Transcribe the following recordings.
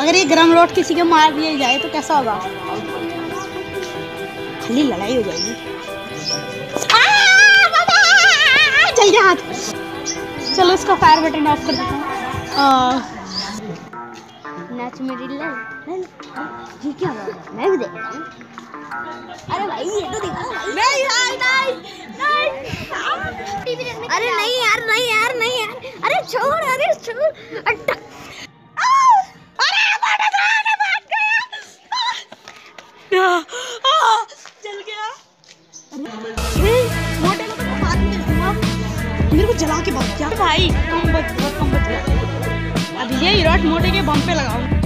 अगर ये गरम रोड किसी के मार दिया जाए तो कैसा होगा? खाली लड़ाई हो जाएगी। जल गया हाथ। चलो इसका फायर बटन ऑफ़ कर देता हूँ। नाच मेरी ये क्या मैं भी देखता हूँ। अरे भाई ये तो भाई। नहीं नहीं नहीं। अरे नहीं यार नहीं यार नहीं यार। अरे छोड़ अरे छोड़। मेरे को जला के बच क्या। भाई कम बच कम बच गया अब यही रॉट मोटे के बम पे लगाओ।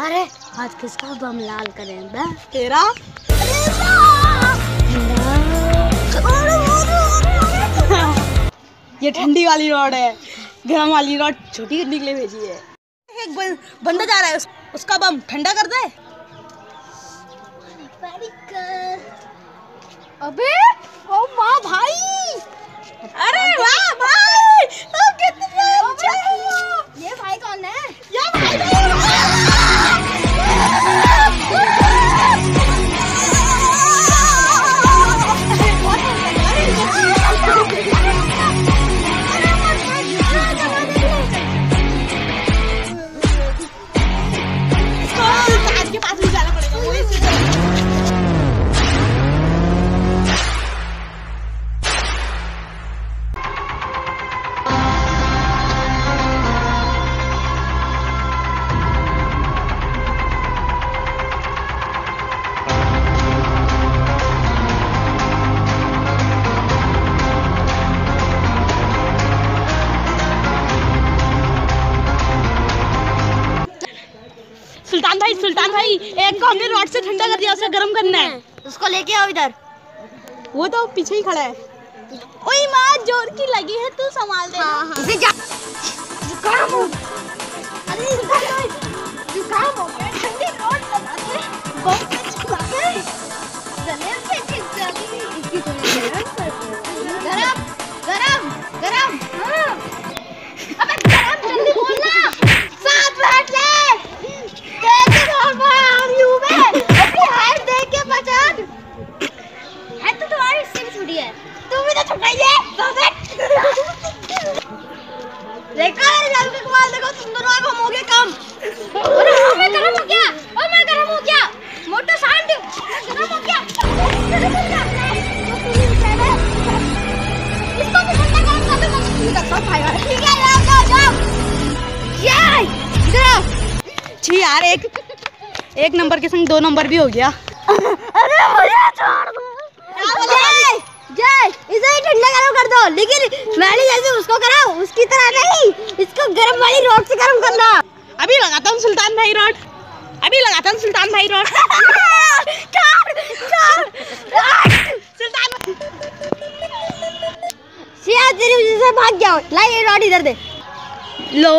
अरे आज किसका बम लाल करें बे? तेरा? ये ठंडी वाली रोड है गर्म वाली रोड छोटी करने के लिए भेजी है। एक बंदा जा रहा है उस, उसका बम ठंडा कर दे। अबे सुल्तान भाई एक को हमने रॉड से ठंडा कर दिया उसे गर्म करना है। उसको लेके आओ इधर। वो तो पीछे ही खड़ा है। ओए माँ ज़ोर की लगी है तू संभाल दे हाँ हाँ। अरे खाएगा ठीक है जाओ जाओ जाओ ये इधर आओ छी यार एक एक नंबर के संग दो नंबर भी हो गया। अरे मुझे छोड़ दो। जय जय इसे ठंडा गरम कर दो लेकिन मैंने जैसे उसको कराओ उसकी तरह नहीं इसको गरम वाली रोड से गरम करना अभी लगाता हूँ सुल्तान भाई रोड। अभी लगाता हूँ सुल्तान भाई रॉड। सुल्तान सिया तेरी वजह से भाग गया। ला ये रॉड इधर दे लो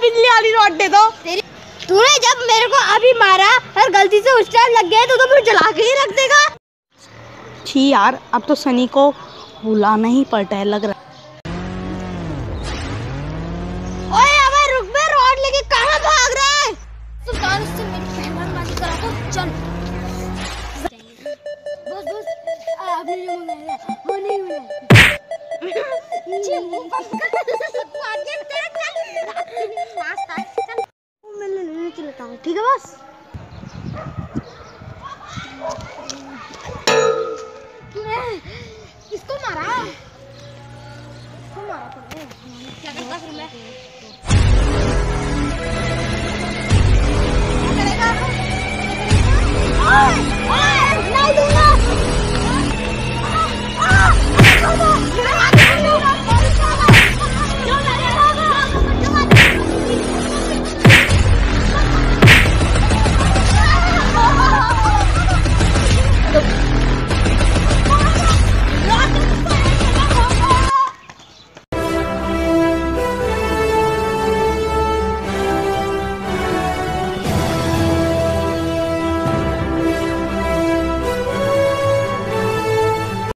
बिजली वाली रॉड दे दो तूने जब मेरे को अभी मारा और गलती से उस टाइम लग गया तो तो फिर जला के ही रख देगा यार, अब तो सनी को बुलाना ही पड़ता है, लग रहा आ, अभी जो